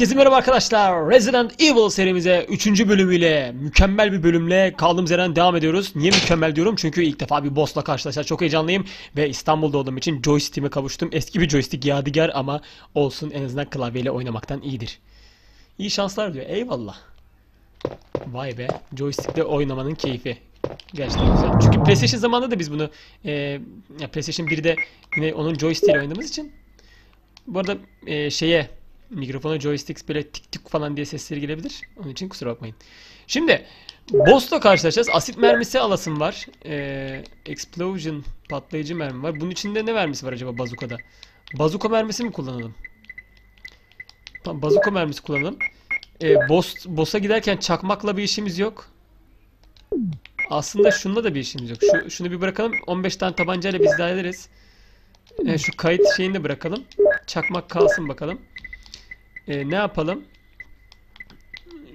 Herkese merhaba arkadaşlar. Resident Evil serimize 3. bölümüyle mükemmel bir bölümle kaldığımız yerden devam ediyoruz. Niye mükemmel diyorum? Çünkü ilk defa bir boss'la karşılaşacağız. Çok heyecanlıyım ve İstanbul'da olduğum için joystick'ime kavuştum. Eski bir joystick yadigar ama olsun en azından klavyeyle oynamaktan iyidir. İyi şanslar diyor. Eyvallah. Vay be. Joystick'le oynamanın keyfi. Gerçekten güzel. Çünkü PlayStation zamanında da biz bunu e, ya PlayStation 1'de yine onun joystick'le oynadığımız için bu arada e, şeye mikrofona joysticks böyle tik tik falan diye sesleri gelebilir. Onun için kusura bakmayın. Şimdi boss'la karşılaşacağız. Asit mermisi alasım var. E, explosion patlayıcı mermi var. Bunun içinde ne mermisi var acaba bazukada? Bazuka mermisi mi kullanalım? Tamam bazuka mermisi kullanalım. E, boss, boss'a giderken çakmakla bir işimiz yok. Aslında şunda da bir işimiz yok. Şu, şunu bir bırakalım. 15 tane tabancayla biz de hallederiz. E, şu kayıt şeyini de bırakalım. Çakmak kalsın bakalım. E, ne yapalım?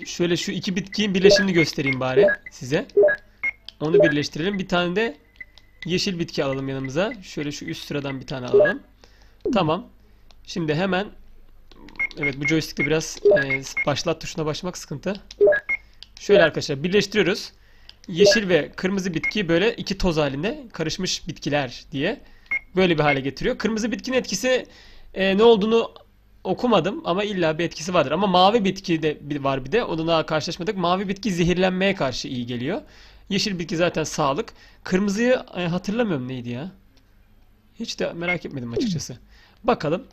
Şöyle şu iki bitkiyin birleşimini göstereyim bari size. Onu birleştirelim. Bir tane de yeşil bitki alalım yanımıza. Şöyle şu üst sıradan bir tane alalım. Tamam. Şimdi hemen Evet bu joystick'te biraz e, başlat tuşuna başlamak sıkıntı. Şöyle arkadaşlar birleştiriyoruz. Yeşil ve kırmızı bitki böyle iki toz halinde karışmış bitkiler diye böyle bir hale getiriyor. Kırmızı bitkinin etkisi e, ne olduğunu okumadım ama illa bir etkisi vardır. Ama mavi bitki de var bir de. Onunla daha karşılaşmadık. Mavi bitki zehirlenmeye karşı iyi geliyor. Yeşil bitki zaten sağlık. Kırmızıyı e, hatırlamıyorum neydi ya. Hiç de merak etmedim açıkçası. Bakalım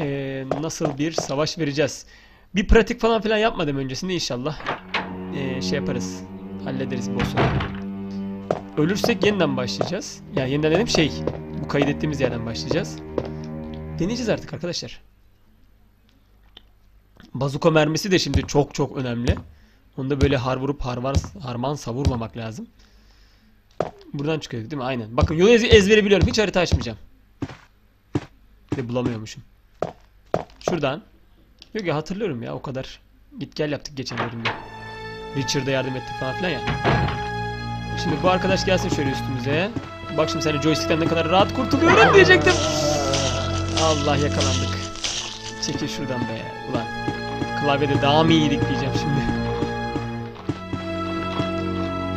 e, nasıl bir savaş vereceğiz. Bir pratik falan filan yapmadım öncesinde inşallah. e, şey yaparız. Hallederiz boss'u. Ölürsek yeniden başlayacağız. Yani yeniden dedim şey. Bu kaydettiğimiz yerden başlayacağız. Deneyeceğiz artık arkadaşlar. Bazuka mermisi de şimdi çok çok önemli. Onu da böyle har vurup harman, harman savurmamak lazım. Buradan çıkıyor değil mi? Aynen. Bakın yolu ez- ezbere biliyorum. Hiç harita açmayacağım. De bulamıyormuşum. Şuradan. Yok ya hatırlıyorum ya o kadar. Git gel yaptık geçen bölümde. Richard'a yardım ettik falan filan ya. Şimdi bu arkadaş gelsin şöyle üstümüze. Bak şimdi seni joystick'ten ne kadar rahat kurtuluyorum diyecektim. Allah yakalandık. Çekil şuradan be. Ulan. Klavyede daha mı iyiydik diyeceğim şimdi.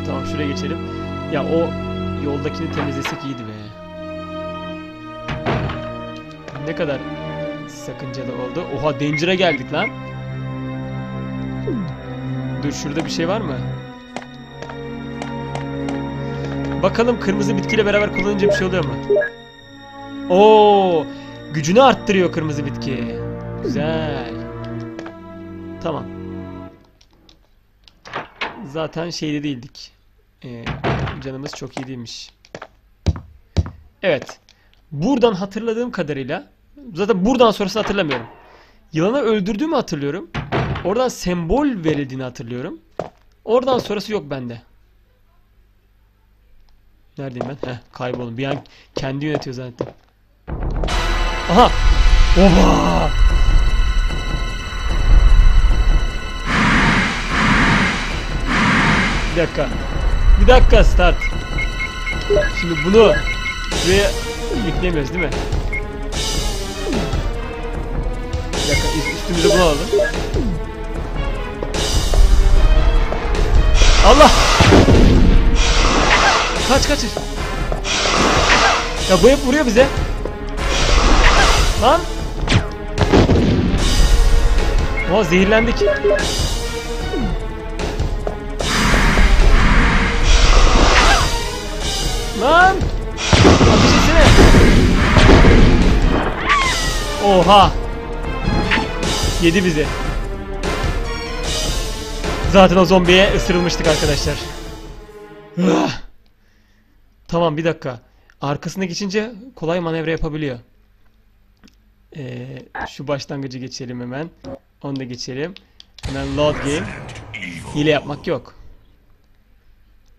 Tamam şuraya geçelim. Ya o yoldakini temizlesek iyiydi be. Ne kadar sakıncalı oldu. Oha Danger'a geldik lan. Dur şurada bir şey var mı? Bakalım kırmızı bitkiyle beraber kullanınca bir şey oluyor mu? Oo, gücünü arttırıyor kırmızı bitki. Güzel. Tamam. Zaten şeyde değildik. Ee, canımız çok iyi değilmiş. Evet. Buradan hatırladığım kadarıyla zaten buradan sonrasını hatırlamıyorum. Yılanı öldürdüğümü hatırlıyorum. Oradan sembol verildiğini hatırlıyorum. Oradan sonrası yok bende. Neredeyim ben? Heh kayboldum. Bir an kendi yönetiyor zannettim. Aha! Oba! Bir dakika. Bir dakika start. Şimdi bunu buraya yükleyemiyoruz değil mi? Bir dakika üst- üstümüze bunu alalım. Allah! Kaç kaç. Ya bu hep vuruyor bize. Lan! Oha zehirlendik. Lan! Ateş etsene. Oha! Yedi bizi. Zaten o zombiye ısırılmıştık arkadaşlar. Tamam bir dakika. Arkasına geçince kolay manevra yapabiliyor. Ee, şu başlangıcı geçelim hemen. Onu da geçelim. Hemen load game. Hile yapmak yok.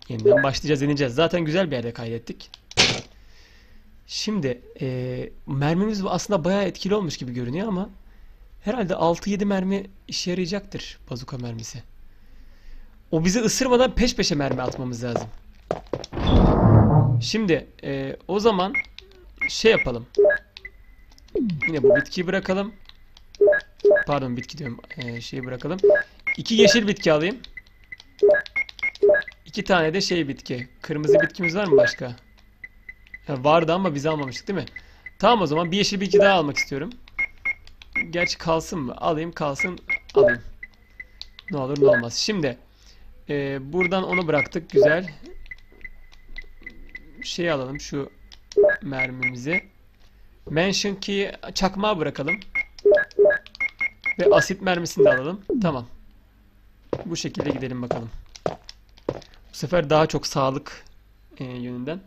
Yeniden başlayacağız ineceğiz. Zaten güzel bir yerde kaydettik. Şimdi ee, mermimiz aslında bayağı etkili olmuş gibi görünüyor ama herhalde 6-7 mermi işe yarayacaktır bazuka mermisi. O bizi ısırmadan peş peşe mermi atmamız lazım. Şimdi e, o zaman şey yapalım. Yine bu bitkiyi bırakalım. Pardon bitki diyorum. Ee, şeyi bırakalım. İki yeşil bitki alayım. İki tane de şey bitki. Kırmızı bitkimiz var mı başka? Ha, vardı ama biz almamıştık değil mi? Tamam o zaman bir yeşil bitki daha almak istiyorum. Gerçi kalsın mı? Alayım kalsın. Alayım. Ne olur ne olmaz. Şimdi e, buradan onu bıraktık. Güzel. Şey alalım şu mermimizi. Mention key'i çakmağa bırakalım. Ve asit mermisini de alalım. Tamam. Bu şekilde gidelim bakalım. Bu sefer daha çok sağlık e, yönünden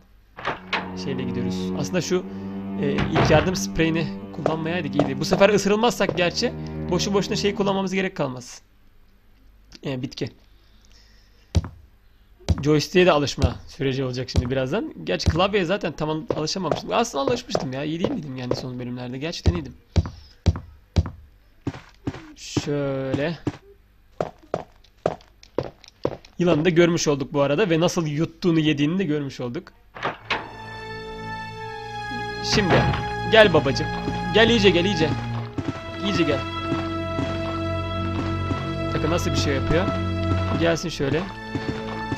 şeyle gidiyoruz. Aslında şu e, ilk yardım spreyini kullanmayaydık iyiydi. Bu sefer ısırılmazsak gerçi boşu boşuna şey kullanmamız gerek kalmaz. E, bitki. Joystick'e de alışma süreci olacak şimdi birazdan. Gerçi klavyeye zaten tam alışamamıştım. Aslında alışmıştım ya. İyi değil miydim yani son bölümlerde? Gerçekten iyiydim. Şöyle. Yılanı da görmüş olduk bu arada ve nasıl yuttuğunu yediğini de görmüş olduk. Şimdi gel babacım. Gel iyice gel iyice. İyice gel. Bakın nasıl bir şey yapıyor. Gelsin şöyle.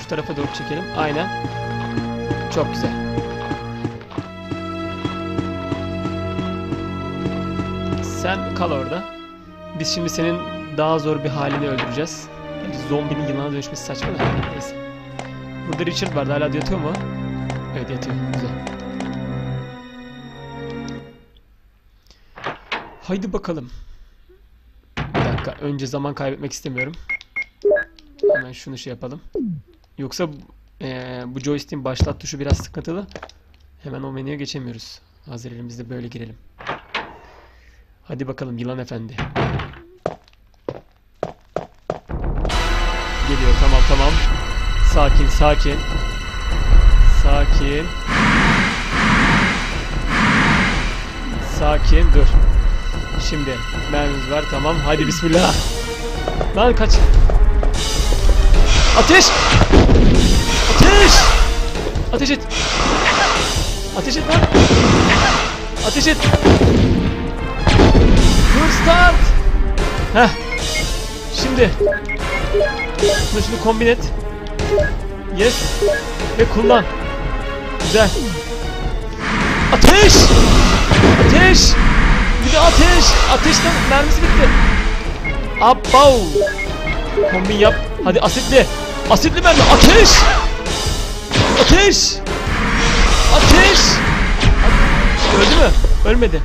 Şu tarafa doğru çekelim. Aynen. Çok güzel. Sen kal orada. Biz şimdi senin daha zor bir halini öldüreceğiz. Zombinin yılana dönüşmesi saçma da. Neyse. Burada Richard vardı. Hala yatıyor mu? Evet yatıyor. Güzel. Haydi bakalım. Bir dakika. Önce zaman kaybetmek istemiyorum. Hemen şunu şey yapalım. Yoksa eee, bu joystick'in başlat tuşu biraz sıkıntılı. Hemen o menüye geçemiyoruz. Hazır elimizde böyle girelim. Hadi bakalım yılan efendi. Geliyor tamam tamam. Sakin sakin. Sakin. Sakin dur. Şimdi mermimiz var tamam. Hadi bismillah. Lan kaç. Ateş! Ateş! Ateş et! Ateş et lan! Ateş et! Dur start! Heh. Şimdi şunu şunu kombin et. Yes. Ve kullan. Güzel. Ateş! Ateş! Bir de ateş! Ateşten mermisi bitti. Abav! Kombin yap. Hadi asitli. Asitli mermi. Ateş! Ateş! Ateş! Öldü mü? Ölmedi.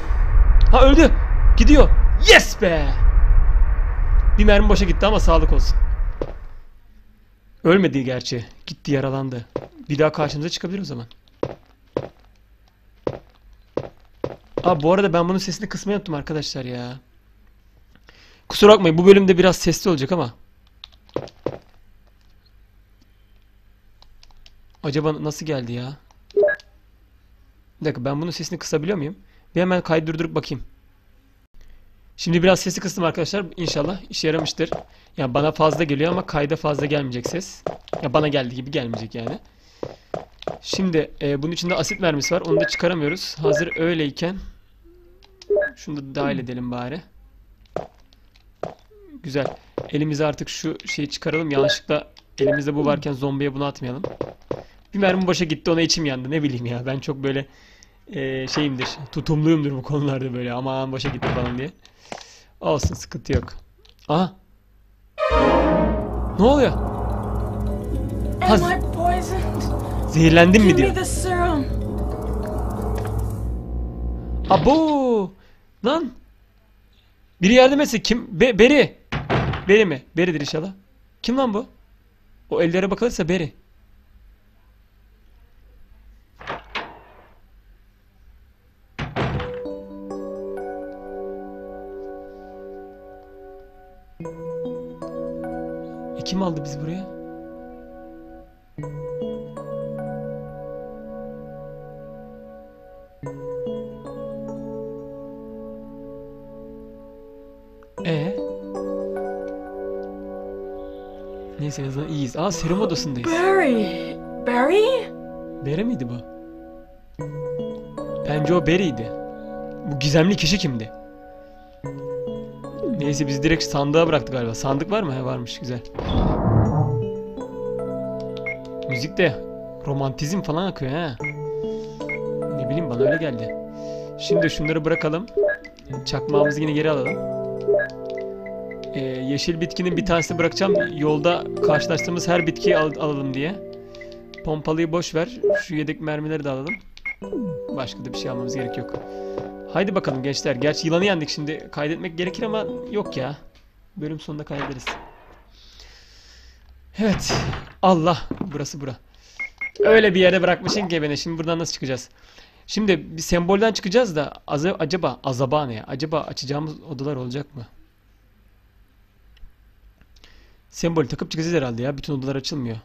Ha öldü. Gidiyor. Yes be! Bir mermi boşa gitti ama sağlık olsun. Ölmedi gerçi. Gitti yaralandı. Bir daha karşımıza çıkabilir o zaman. Aa bu arada ben bunun sesini kısmayı unuttum arkadaşlar ya. Kusura bakmayın bu bölümde biraz sesli olacak ama. Acaba nasıl geldi ya? Bir dakika ben bunun sesini kısabiliyor muyum? Bir hemen kaydı durdurup bakayım. Şimdi biraz sesi kıstım arkadaşlar. İnşallah işe yaramıştır. Ya bana fazla geliyor ama kayda fazla gelmeyecek ses. Ya bana geldiği gibi gelmeyecek yani. Şimdi e, bunun içinde asit mermisi var. Onu da çıkaramıyoruz. Hazır öyleyken şunu da dahil edelim bari. Güzel. Elimize artık şu şeyi çıkaralım. Yanlışlıkla elimizde bu varken zombiye bunu atmayalım. Bir mermi başa gitti ona içim yandı. Ne bileyim ya. Ben çok böyle e, şeyimdir. Tutumluyumdur bu konularda böyle. Aman başa gitti falan diye. Olsun sıkıntı yok. Aha. Ne oluyor? Am Haz- I poisoned? Zehirlendin mi diyor. Abo! Lan! Biri yardım etse kim? Be Beri! Beri mi? Beridir inşallah. Kim lan bu? O ellere bakılırsa Beri. Kim aldı bizi buraya? E Neyse en azından iyiyiz. Aa serum odasındayız. Barry. Barry? Beri miydi bu? Bence o Beri'ydi. Bu gizemli kişi kimdi? Neyse biz direkt sandığa bıraktık galiba. Sandık var mı? He varmış güzel. Müzikte romantizm falan akıyor ha. Ne bileyim bana öyle geldi. Şimdi şunları bırakalım. Çakmağımızı yine geri alalım. Ee, yeşil bitkinin bir tanesini bırakacağım. Yolda karşılaştığımız her bitkiyi al- alalım diye. Pompalıyı boş ver. Şu yedek mermileri de alalım. Başka da bir şey almamız gerek yok. Haydi bakalım gençler. Gerçi yılanı yendik şimdi. Kaydetmek gerekir ama yok ya. Bölüm sonunda kaydederiz. Evet. Allah. Burası bura. Öyle bir yere bırakmışsın ki beni. Şimdi buradan nasıl çıkacağız? Şimdi bir sembolden çıkacağız da az- acaba azaba ne ya? Acaba açacağımız odalar olacak mı? Sembolü takıp çıkacağız herhalde ya. Bütün odalar açılmıyor.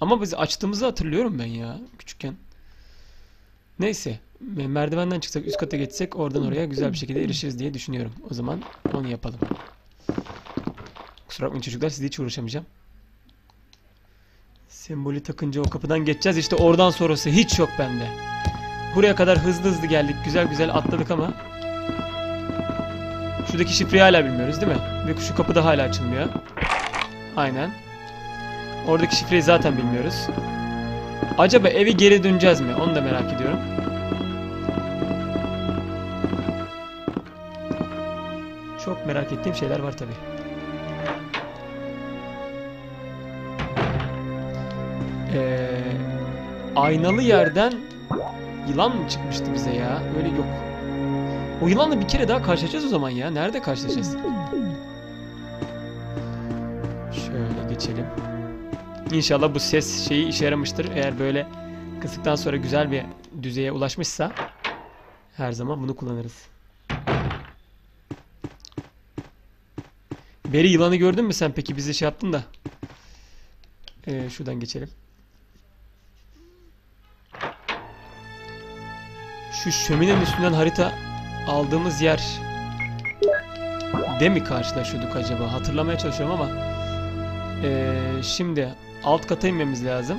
Ama biz açtığımızı hatırlıyorum ben ya küçükken. Neyse. Me- Merdivenden çıksak üst kata geçsek oradan oraya güzel bir şekilde erişiriz diye düşünüyorum. O zaman onu yapalım. Kusura bakmayın çocuklar sizle hiç uğraşamayacağım. Sembolü takınca o kapıdan geçeceğiz. İşte oradan sonrası hiç yok bende. Buraya kadar hızlı hızlı geldik. Güzel güzel atladık ama Şuradaki şifreyi hala bilmiyoruz değil mi? Ve şu kapı da hala açılmıyor. Aynen. Oradaki şifreyi zaten bilmiyoruz. Acaba evi geri döneceğiz mi? Onu da merak ediyorum. Çok merak ettiğim şeyler var tabi. Ee, aynalı yerden yılan mı çıkmıştı bize ya? Öyle yok. O yılanla bir kere daha karşılaşacağız o zaman ya. Nerede karşılaşacağız? Şöyle geçelim. İnşallah bu ses şeyi işe yaramıştır. Eğer böyle kısıktan sonra güzel bir düzeye ulaşmışsa her zaman bunu kullanırız. Beri yılanı gördün mü sen peki? Bize şey yaptın da. Ee, şuradan geçelim. Şu şöminenin üstünden harita aldığımız yer de mi karşılaşıyorduk acaba? Hatırlamaya çalışıyorum ama ee, şimdi alt kata inmemiz lazım.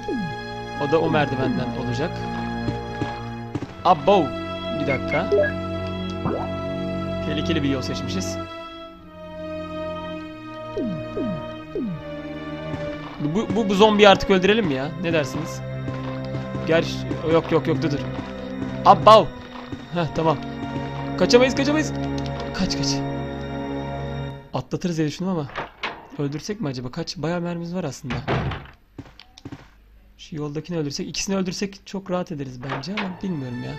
O da o merdivenden olacak. Abo! Bir dakika. Tehlikeli bir yol seçmişiz. Bu, bu, bu zombiyi artık öldürelim mi ya? Ne dersiniz? Gerçi yok yok yok dur dur. Abav! Heh tamam. Kaçamayız kaçamayız. Kaç kaç. Atlatırız diye düşündüm ama. Öldürsek mi acaba? Kaç? Bayağı mermimiz var aslında. Şu yoldakini öldürsek. ikisini öldürsek çok rahat ederiz bence ama bilmiyorum ya.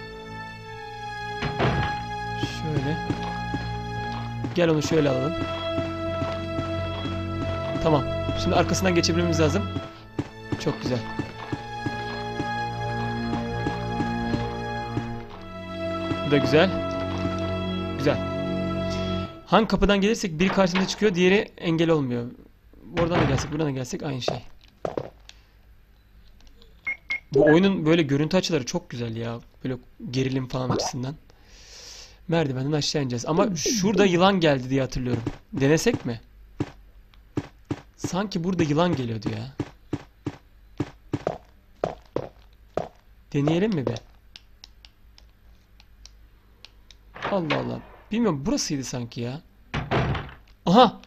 Şöyle. Gel onu şöyle alalım. Tamam. Şimdi arkasından geçebilmemiz lazım. Çok güzel. Bu da güzel. Güzel. Hangi kapıdan gelirsek biri karşımıza çıkıyor, diğeri engel olmuyor. Oradan da gelsek, buradan da gelsek aynı şey. Bu oyunun böyle görüntü açıları çok güzel ya. Böyle gerilim falan açısından. Merdivenden aşağı ineceğiz. Ama şurada yılan geldi diye hatırlıyorum. Denesek mi? Sanki burada yılan geliyordu ya. Deneyelim mi be? Allah Allah. Bilmiyorum burasıydı sanki ya. Aha!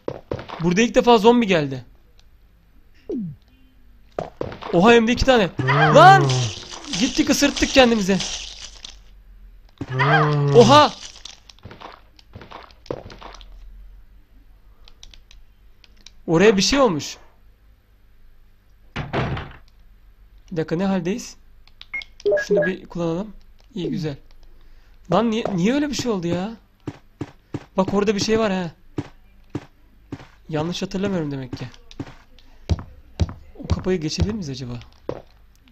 Burada ilk defa zombi geldi. Oha hem de iki tane. Lan! Gittik ısırttık kendimize. Oha! Oraya bir şey olmuş. Bir dakika ne haldeyiz? Şunu bir kullanalım. İyi güzel. Lan niye, niye öyle bir şey oldu ya? Bak orada bir şey var ha. Yanlış hatırlamıyorum demek ki. O kapıyı geçebilir miyiz acaba?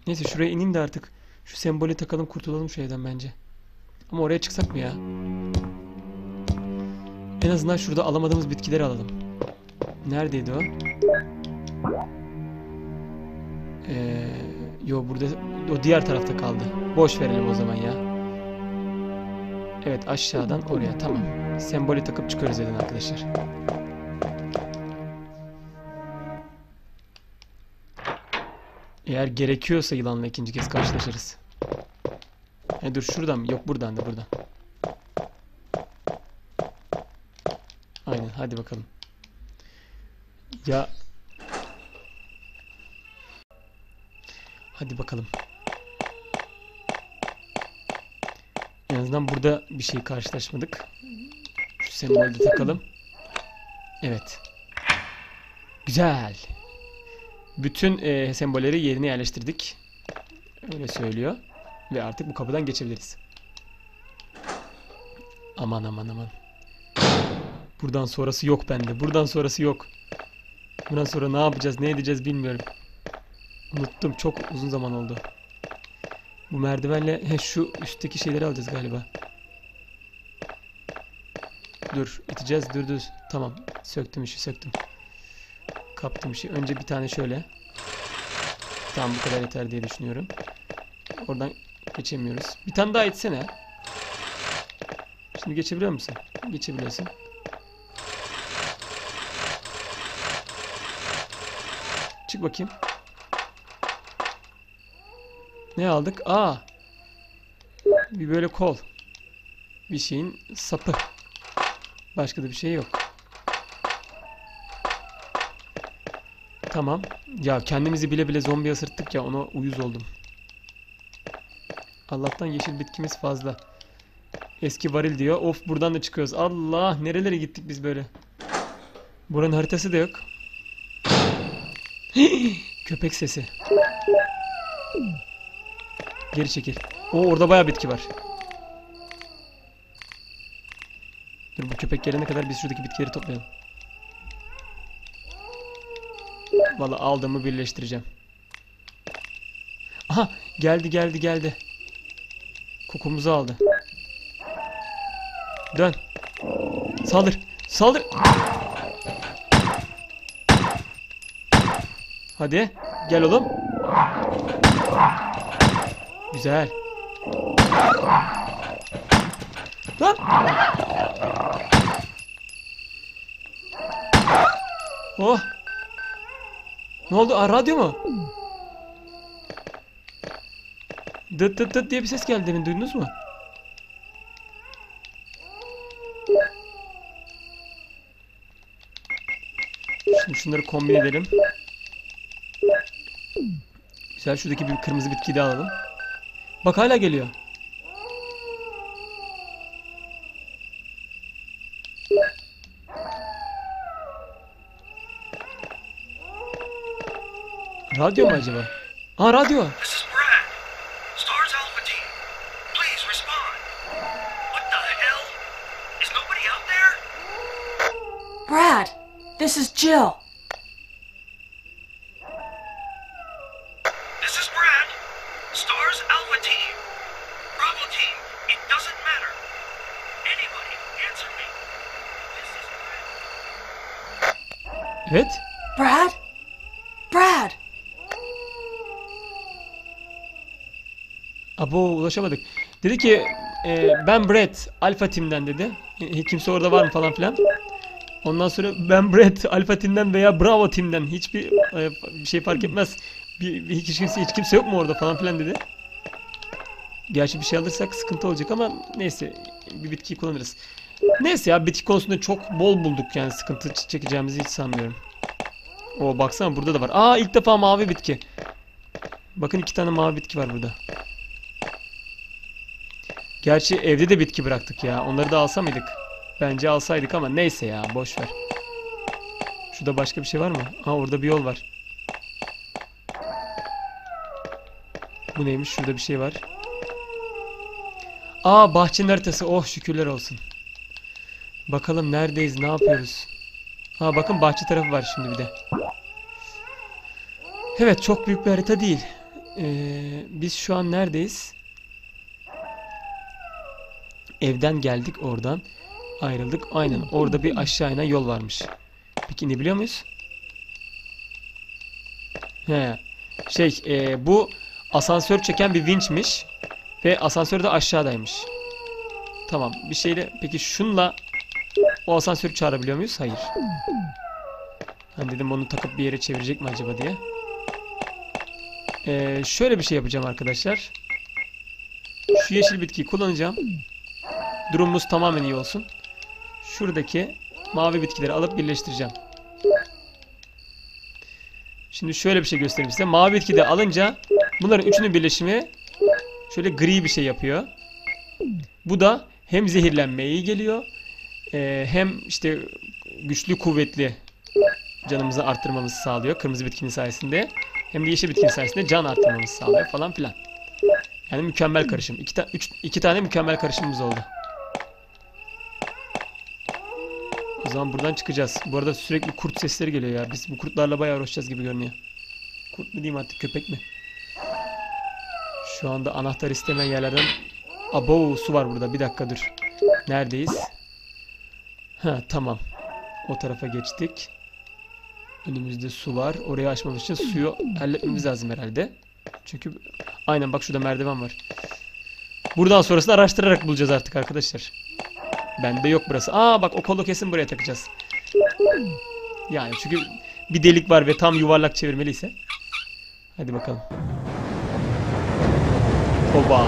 Neyse şuraya ineyim de artık. Şu sembolü takalım kurtulalım şu evden bence. Ama oraya çıksak mı ya? En azından şurada alamadığımız bitkileri alalım. Neredeydi o? Ee, yo burada o diğer tarafta kaldı. Boş verelim o zaman ya. Evet aşağıdan oraya tamam. Sembolü takıp çıkıyoruz zaten arkadaşlar. Eğer gerekiyorsa yılanla ikinci kez karşılaşırız. E dur şuradan mı? Yok buradan da buradan. Aynen hadi bakalım. Ya Hadi bakalım. En azından burada bir şey karşılaşmadık. Şu sembolü takalım. Evet. Güzel. Bütün e, sembolleri yerine yerleştirdik. Öyle söylüyor. Ve artık bu kapıdan geçebiliriz. Aman aman aman. Buradan sonrası yok bende. Buradan sonrası yok. Bundan sonra ne yapacağız, ne edeceğiz bilmiyorum. Unuttum. Çok uzun zaman oldu. Bu merdivenle he, şu üstteki şeyleri alacağız galiba. Dur, iteceğiz. Dur dur. Tamam. Söktüm işi, söktüm. Kaptım işi. Önce bir tane şöyle. Tamam bu kadar yeter diye düşünüyorum. Oradan geçemiyoruz. Bir tane daha itsene. Şimdi geçebiliyor musun? Geçebiliyorsun. Bakayım. Ne aldık? Aa. Bir böyle kol. Bir şeyin sapı. Başka da bir şey yok. Tamam. Ya kendimizi bile bile zombi ısırttık ya ona uyuz oldum. Allah'tan yeşil bitkimiz fazla. Eski varil diyor. Of buradan da çıkıyoruz. Allah nerelere gittik biz böyle. Buranın haritası da yok. Köpek sesi. Geri çekil. O orada bayağı bitki var. Dur bu köpek gelene kadar biz şuradaki bitkileri toplayalım. Valla aldığımı birleştireceğim. Aha geldi geldi geldi. Kokumuzu aldı. Dön. Saldır. Saldır. Hadi. Gel oğlum. Güzel. Lan. Oh. Ne oldu? Aa, radyo mu? Dıt dıt dıt diye bir ses geldi demin duydunuz mu? Şimdi şunları kombin edelim. Güzel şuradaki bir kırmızı bitkiyi de alalım. Bak hala geliyor. Radyo mu acaba? Ha radyo. This is Brad. Stars Alpha Team. Please respond. What the hell? Is nobody out there? Brad, this is Jill. This is Brad. Stars Alpha Team. Bravo Team. It doesn't matter. Anybody, answer me. This is Brad. Evet. Brad? Brad! Abo ulaşamadık. Dedi ki e, ben Brett Alpha Team'den dedi. E, kimse orada var mı falan filan. Ondan sonra ben Brett Alpha Team'den veya Bravo Team'den hiçbir e, şey fark etmez. Bir, bir hiç kimse hiç kimse yok mu orada falan filan dedi. Gerçi bir şey alırsak sıkıntı olacak ama neyse bir bitkiyi kullanırız. Neyse ya bitki konusunda çok bol bulduk yani sıkıntı çekeceğimizi hiç sanmıyorum. O baksana burada da var. Aa ilk defa mavi bitki. Bakın iki tane mavi bitki var burada. Gerçi evde de bitki bıraktık ya. Onları da alsa mıydık? Bence alsaydık ama neyse ya boş ver. Şurada başka bir şey var mı? Aa orada bir yol var. Bu neymiş? Şurada bir şey var. Aa bahçenin haritası. Oh şükürler olsun. Bakalım neredeyiz? Ne yapıyoruz? Ha bakın bahçe tarafı var şimdi bir de. Evet çok büyük bir harita değil. Ee, biz şu an neredeyiz? Evden geldik oradan. Ayrıldık. Aynen orada bir aşağı inen yol varmış. Peki inebiliyor muyuz? He. Şey e, bu asansör çeken bir vinçmiş. Ve asansör de aşağıdaymış. Tamam bir şeyle peki şunla o asansörü çağırabiliyor muyuz? Hayır. Ben dedim onu takıp bir yere çevirecek mi acaba diye. Ee, şöyle bir şey yapacağım arkadaşlar. Şu yeşil bitkiyi kullanacağım. Durumumuz tamamen iyi olsun. Şuradaki mavi bitkileri alıp birleştireceğim. Şimdi şöyle bir şey göstereyim size. Mavi bitki de alınca bunların üçünün birleşimi şöyle gri bir şey yapıyor. Bu da hem zehirlenmeye iyi geliyor e, hem işte güçlü kuvvetli canımızı arttırmamızı sağlıyor kırmızı bitkinin sayesinde. Hem de yeşil bitkinin sayesinde can arttırmamızı sağlıyor falan filan. Yani mükemmel karışım. İki, ta üç, iki tane mükemmel karışımımız oldu. Zaman buradan çıkacağız. Bu arada sürekli kurt sesleri geliyor ya. Biz bu kurtlarla bayağı uğraşacağız gibi görünüyor. Kurt mu diyeyim artık köpek mi? Şu anda anahtar istemeyen yerlerden... Abo su var burada. Bir dakika dur. Neredeyiz? Ha tamam. O tarafa geçtik. Önümüzde su var. Orayı açmamız için suyu halletmemiz lazım herhalde. Çünkü aynen bak şurada merdiven var. Buradan sonrasını araştırarak bulacağız artık arkadaşlar. Bende yok burası. Aa bak o kolu kesin buraya takacağız. Yani çünkü bir delik var ve tam yuvarlak çevirmeliyse. Hadi bakalım. Oba.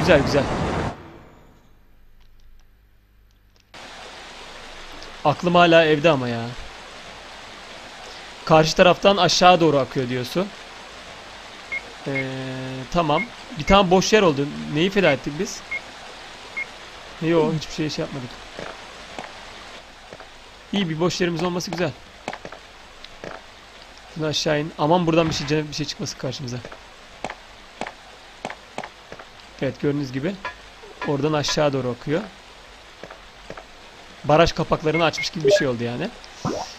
Güzel güzel. Aklım hala evde ama ya. Karşı taraftan aşağı doğru akıyor diyor su. Tamam. Bir tane boş yer oldu. Neyi feda ettik biz? Yok hiçbir şey, şey yapmadık. İyi bir boş yerimiz olması güzel. Şunu aşağı in. Aman buradan bir şey bir şey çıkmasın karşımıza. Evet gördüğünüz gibi oradan aşağı doğru akıyor. Baraj kapaklarını açmış gibi bir şey oldu yani.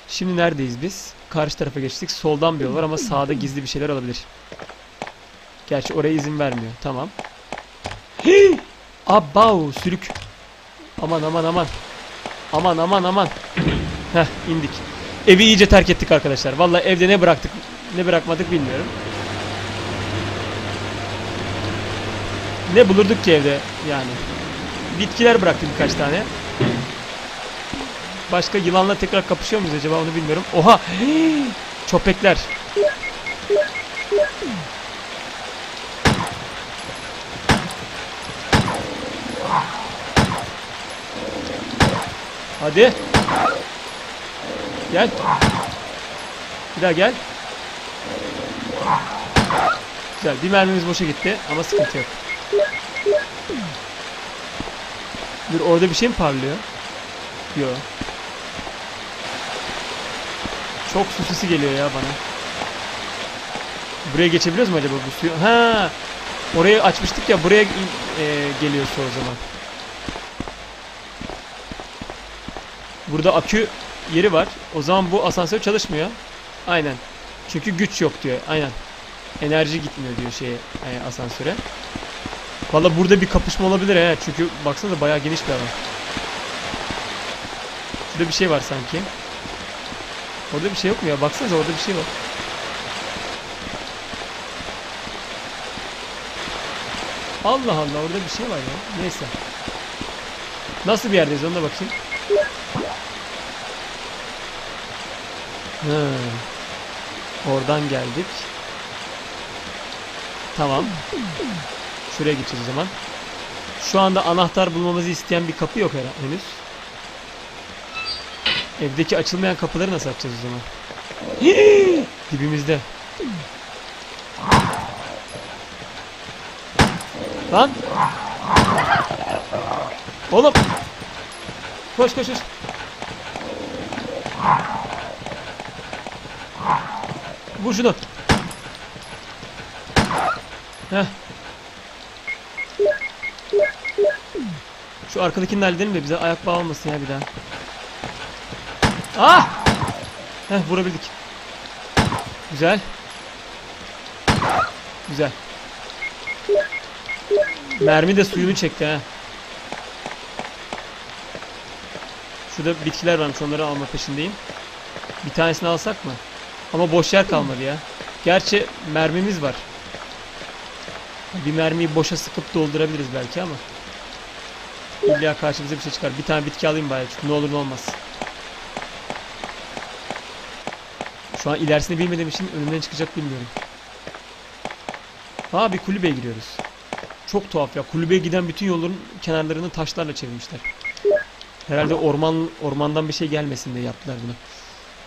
Şimdi neredeyiz biz? Karşı tarafa geçtik. Soldan bir yol var ama sağda gizli bir şeyler olabilir. Gerçi oraya izin vermiyor. Tamam. Hii! Abbau sürük. Aman aman aman. Aman aman aman. Heh indik. Evi iyice terk ettik arkadaşlar. Vallahi evde ne bıraktık ne bırakmadık bilmiyorum. Ne bulurduk ki evde yani. Bitkiler bıraktık birkaç tane. Başka yılanla tekrar kapışıyor muyuz acaba onu bilmiyorum. Oha! Hii! Çopekler. Hadi. Gel. Bir daha gel. Güzel. Bir mermimiz boşa gitti ama sıkıntı yok. Dur orada bir şey mi parlıyor? Yok. Çok su sesi geliyor ya bana. Buraya geçebiliyoruz mu acaba bu suyu? Ha! Orayı açmıştık ya buraya e, geliyor su o zaman. Burada akü yeri var. O zaman bu asansör çalışmıyor. Aynen. Çünkü güç yok diyor. Aynen. Enerji gitmiyor diyor şeye e, asansöre. Valla burada bir kapışma olabilir he. Çünkü baksana bayağı geniş bir alan. Şurada bir şey var sanki. Orada bir şey yok mu ya? Baksanıza orada bir şey var. Allah Allah orada bir şey var ya. Neyse. Nasıl bir yerdeyiz ona bakayım. Hı. Oradan geldik. Tamam. Şuraya gideceğiz o zaman. Şu anda anahtar bulmamızı isteyen bir kapı yok herhalde henüz. Evdeki açılmayan kapıları nasıl açacağız o zaman? Dibimizde. Lan! Oğlum! Koş koş koş. Vur şunu. Heh. Şu arkadakini halledelim de bize ayak bağı olmasın ya bir daha. Ah! Heh vurabildik. Güzel. Güzel. Mermi de suyunu çekti ha. Şurada bitkiler varmış onları alma peşindeyim. Bir tanesini alsak mı? Ama boş yer kalmadı ya. Gerçi mermimiz var. Bir mermiyi boşa sıkıp doldurabiliriz belki ama. İlla karşımıza bir şey çıkar. Bir tane bitki alayım bari çünkü ne olur ne olmaz. Şu an ilerisini bilmediğim için önümden çıkacak bilmiyorum. Ha bir kulübeye giriyoruz. Çok tuhaf ya. Kulübeye giden bütün yolların kenarlarını taşlarla çevirmişler. Herhalde orman ormandan bir şey gelmesin diye yaptılar bunu.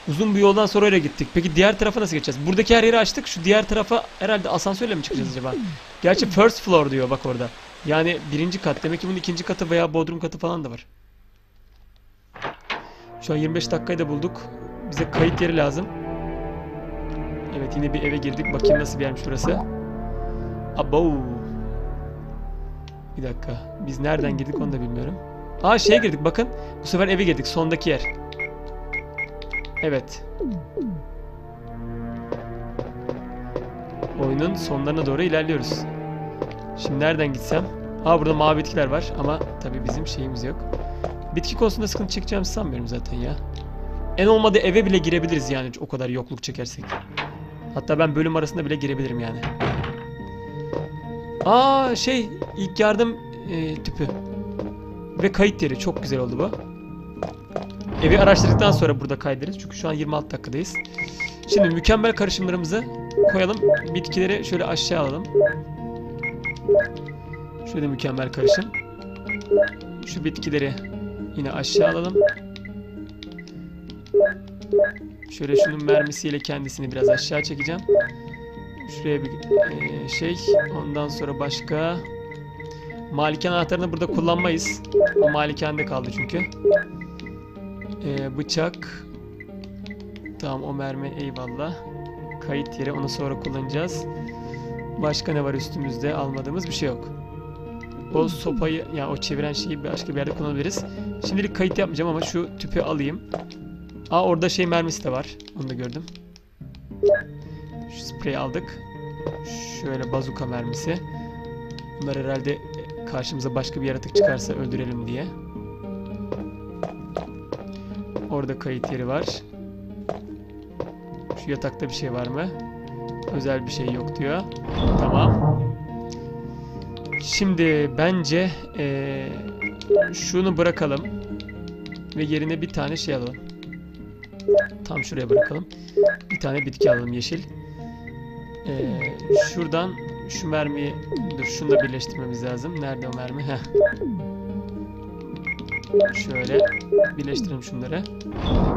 Uzun bir yoldan sonra öyle gittik. Peki diğer tarafa nasıl geçeceğiz? Buradaki her yeri açtık. Şu diğer tarafa herhalde asansörle mi çıkacağız acaba? Gerçi first floor diyor bak orada. Yani birinci kat. Demek ki bunun ikinci katı veya bodrum katı falan da var. Şu an 25 dakikayı da bulduk. Bize kayıt yeri lazım. Evet yine bir eve girdik. Bakayım nasıl bir yermiş burası. Abo. Bir dakika. Biz nereden girdik onu da bilmiyorum. Aa şeye girdik bakın. Bu sefer eve girdik. Sondaki yer. Evet. Oyunun sonlarına doğru ilerliyoruz. Şimdi nereden gitsem? Aa burada mavi bitkiler var ama tabii bizim şeyimiz yok. Bitki konusunda sıkıntı çekeceğimizi sanmıyorum zaten ya. En olmadı eve bile girebiliriz yani o kadar yokluk çekersek. Hatta ben bölüm arasında bile girebilirim yani. Aa şey ilk yardım e, tüpü. Ve kayıt yeri çok güzel oldu bu. Evi araştırdıktan sonra burada kaydederiz. Çünkü şu an 26 dakikadayız. Şimdi mükemmel karışımlarımızı koyalım. Bitkileri şöyle aşağı alalım. Şöyle mükemmel karışım. Şu bitkileri yine aşağı alalım. Şöyle şunun mermisiyle kendisini biraz aşağı çekeceğim. Şuraya bir şey. Ondan sonra başka. Malikan anahtarını burada kullanmayız. O malikanede kaldı çünkü. E, bıçak. Tamam o mermi eyvallah. Kayıt yeri onu sonra kullanacağız. Başka ne var üstümüzde almadığımız bir şey yok. O sopayı yani o çeviren şeyi başka bir yerde kullanabiliriz. Şimdilik kayıt yapmayacağım ama şu tüpü alayım. Aa orada şey mermisi de var. Onu da gördüm. Şu spreyi aldık. Şöyle bazuka mermisi. Bunlar herhalde karşımıza başka bir yaratık çıkarsa öldürelim diye. Orada kayıt yeri var. Şu yatakta bir şey var mı? Özel bir şey yok diyor. Tamam. Şimdi bence eee, şunu bırakalım. Ve yerine bir tane şey alalım. Tam şuraya bırakalım. Bir tane bitki alalım yeşil. Ee, şuradan şu mermiyi dur şunu da birleştirmemiz lazım. Nerede o mermi? Heh. Şöyle birleştirelim şunları.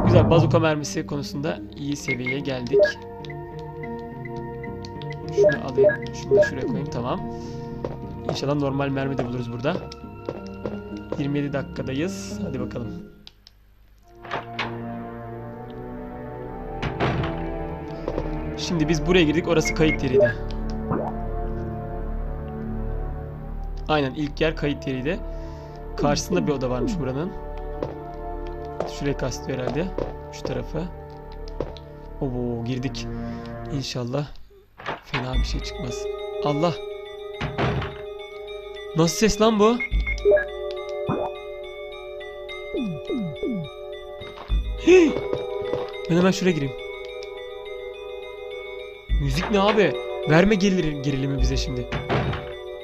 Güzel bazuka mermisi konusunda iyi seviyeye geldik. Şunu alayım. Şunu da şuraya koyayım. Tamam. İnşallah normal mermi de buluruz burada. 27 dakikadayız. Hadi bakalım. Şimdi biz buraya girdik. Orası kayıt yeriydi. Aynen ilk yer kayıt yeriydi. Karşısında bir oda varmış buranın. Şuraya kastıyor herhalde. Şu tarafa. Oo girdik. İnşallah fena bir şey çıkmaz. Allah. Nasıl ses lan bu? Ben hemen şuraya gireyim. Müzik ne abi? Verme gerilir, gerilimi bize şimdi.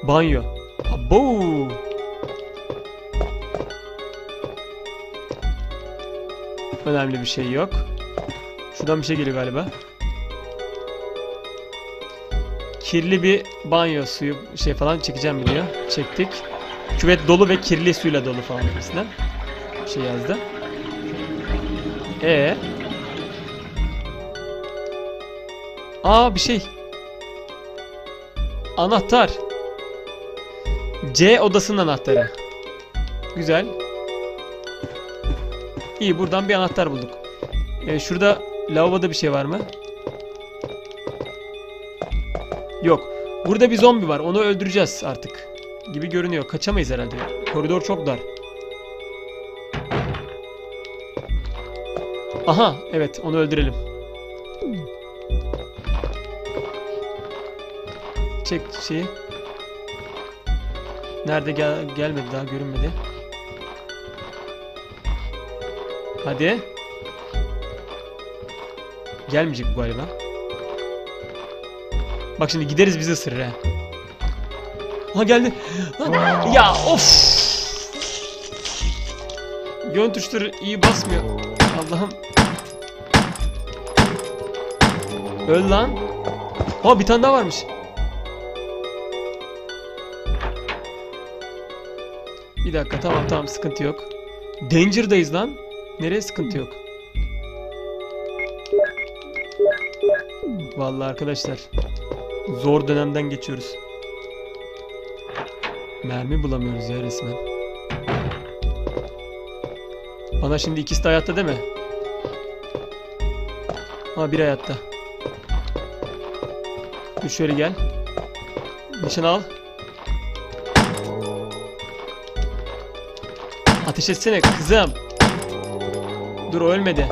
Banyo. Abo. Önemli bir şey yok. Şuradan bir şey geliyor galiba. Kirli bir banyo suyu şey falan çekeceğim diyor. Çektik. Küvet dolu ve kirli suyla dolu falan gibisinden. Bir şey yazdı. E. Aa bir şey. Anahtar. C odasının anahtarı. Güzel. İyi buradan bir anahtar bulduk. Ee, şurada lavaboda bir şey var mı? Yok. Burada bir zombi var. Onu öldüreceğiz artık. Gibi görünüyor. Kaçamayız herhalde. Koridor çok dar. Aha evet onu öldürelim. Çek şeyi. Nerede gel gelmedi daha görünmedi. Hadi. Gelmeyecek bu galiba. Bak şimdi gideriz bizi ısırır ha. Ha geldi. Ya of. Yön tuşları iyi basmıyor. Allah'ım. Öl lan. Ha bir tane daha varmış. Bir dakika tamam tamam sıkıntı yok. Danger'dayız lan. Nereye sıkıntı yok? Vallahi arkadaşlar zor dönemden geçiyoruz. Mermi bulamıyoruz ya resmen. Bana şimdi ikisi de hayatta değil mi? Ha bir hayatta. Dur şöyle gel. Nişan al. Ateş etsene kızım. Dur o ölmedi.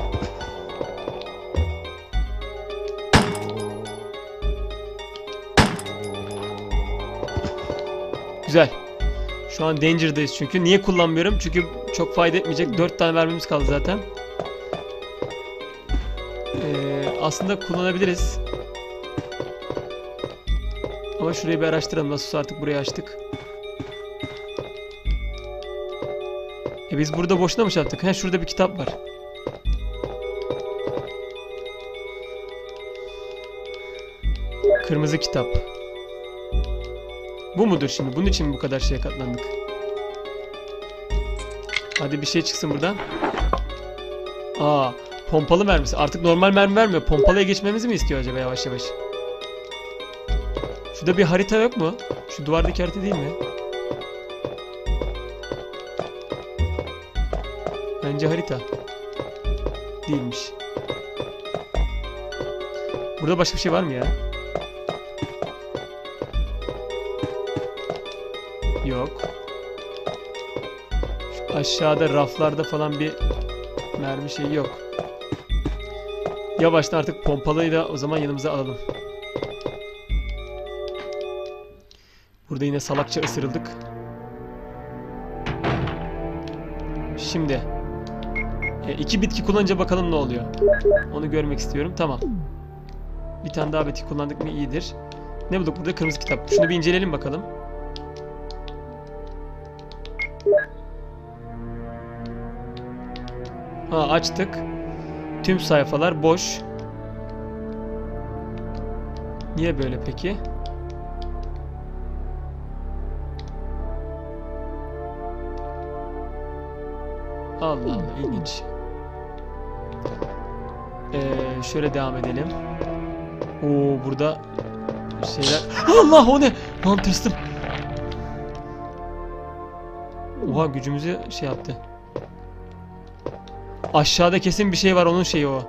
Güzel. Şu an Danger'dayız çünkü. Niye kullanmıyorum? Çünkü çok fayda etmeyecek. 4 tane mermimiz kaldı zaten. Ee, aslında kullanabiliriz. Ama şurayı bir araştıralım. Nasıl artık burayı açtık. E biz burada boşuna mı şey yaptık? He şurada bir kitap var. Kırmızı kitap. Bu mudur şimdi? Bunun için mi bu kadar şeye katlandık? Hadi bir şey çıksın buradan. Aa, pompalı mermisi. Artık normal mermi vermiyor. Pompalıya geçmemizi mi istiyor acaba yavaş yavaş? Şurada bir harita yok mu? Şu duvardaki harita değil mi? Bence harita. Değilmiş. Burada başka bir şey var mı ya? Yok. Şu aşağıda raflarda falan bir mermi şeyi yok. Yavaştan artık pompalıyı da o zaman yanımıza alalım. Burada yine salakça ısırıldık. Şimdi e, iki bitki kullanınca bakalım ne oluyor. Onu görmek istiyorum. Tamam. Bir tane daha bitki kullandık mı iyidir. Ne bulduk burada? Kırmızı kitap. Şunu bir inceleyelim bakalım. Ha açtık. Tüm sayfalar boş. Niye böyle peki? Allah ilginç. Ee, şöyle devam edelim. Oo burada şeyler... Allah o ne? Lan tırstım. Oha gücümüzü şey yaptı. Aşağıda kesin bir şey var onun şeyi o.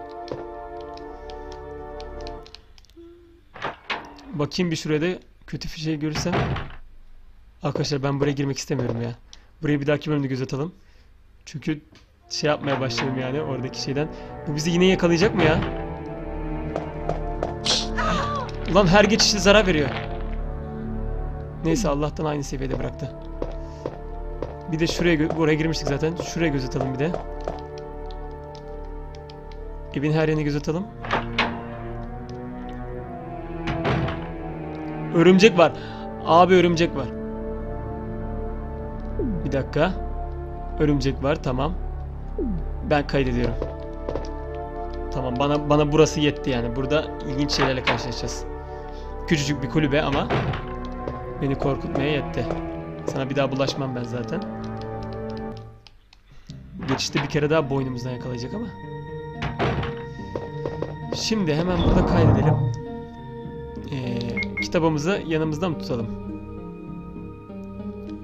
Bakayım bir şuraya da kötü bir şey görürsem. Arkadaşlar ben buraya girmek istemiyorum ya. Burayı bir dahaki bölümde göz atalım. Çünkü şey yapmaya başlıyorum yani oradaki şeyden. Bu bizi yine yakalayacak mı ya? Ulan her geçişte zarar veriyor. Neyse Allah'tan aynı seviyede bıraktı. Bir de şuraya buraya girmiştik zaten. Şuraya göz atalım bir de. Evin her yerini göz atalım. Örümcek var. Abi örümcek var. Bir dakika. Örümcek var tamam. Ben kaydediyorum. Tamam bana bana burası yetti yani. Burada ilginç şeylerle karşılaşacağız. Küçücük bir kulübe ama beni korkutmaya yetti. Sana bir daha bulaşmam ben zaten. Geçişte bir kere daha boynumuzdan yakalayacak ama. Şimdi hemen burada kaydedelim. Ee, kitabımızı yanımızda mı tutalım?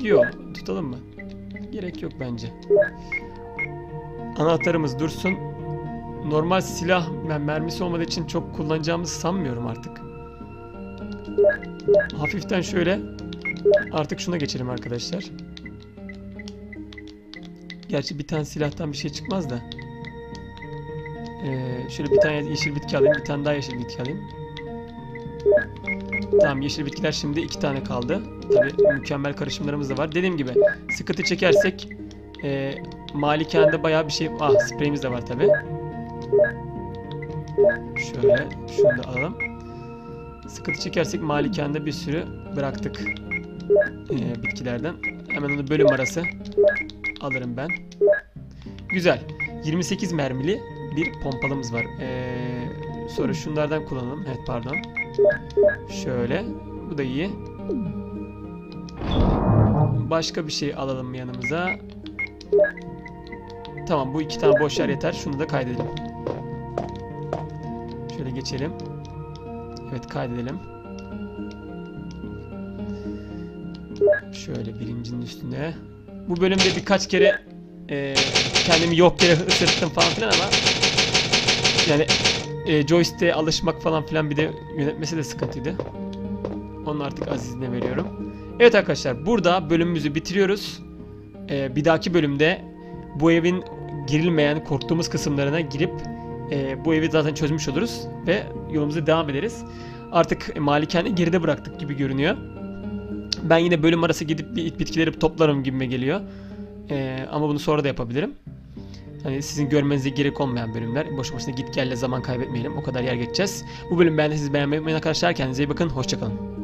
Yok, tutalım mı? Gerek yok bence. Anahtarımız dursun. Normal silah ben mermisi olmadığı için çok kullanacağımızı sanmıyorum artık. Hafiften şöyle artık şuna geçelim arkadaşlar. Gerçi bir tane silahtan bir şey çıkmaz da. Ee, şöyle bir tane yeşil bitki alayım. Bir tane daha yeşil bitki alayım. Tamam yeşil bitkiler şimdi iki tane kaldı. Tabi mükemmel karışımlarımız da var. Dediğim gibi sıkıntı çekersek e, malikanede bayağı bir şey... Ah spreyimiz de var tabi. Şöyle şunu da alalım. Sıkıntı çekersek malikanede bir sürü bıraktık e, bitkilerden. Hemen onu bölüm arası alırım ben. Güzel. 28 mermili bir pompalımız var. Ee, sonra şunlardan kullanalım. Evet pardon. Şöyle. Bu da iyi. Başka bir şey alalım yanımıza. Tamam bu iki tane boş yer yeter. Şunu da kaydedelim. Şöyle geçelim. Evet kaydedelim. Şöyle birincinin üstüne. Bu bölümde birkaç kere e, kendimi yok yere ısırttım falan filan ama yani e, joystick'e alışmak falan filan bir de yönetmesi de sıkıntıydı. Onun artık azizine veriyorum. Evet arkadaşlar burada bölümümüzü bitiriyoruz. E, bir dahaki bölümde bu evin girilmeyen korktuğumuz kısımlarına girip e, bu evi zaten çözmüş oluruz ve yolumuza devam ederiz. Artık malikane geride bıraktık gibi görünüyor. Ben yine bölüm arası gidip bitkileri toplarım gibime geliyor. E, ama bunu sonra da yapabilirim. Hani sizin görmenize gerek olmayan bölümler. Boş boşuna git gelle zaman kaybetmeyelim. O kadar yer geçeceğiz. Bu bölüm beğendiyseniz beğenmeyi unutmayın arkadaşlar. Kendinize iyi bakın. Hoşçakalın.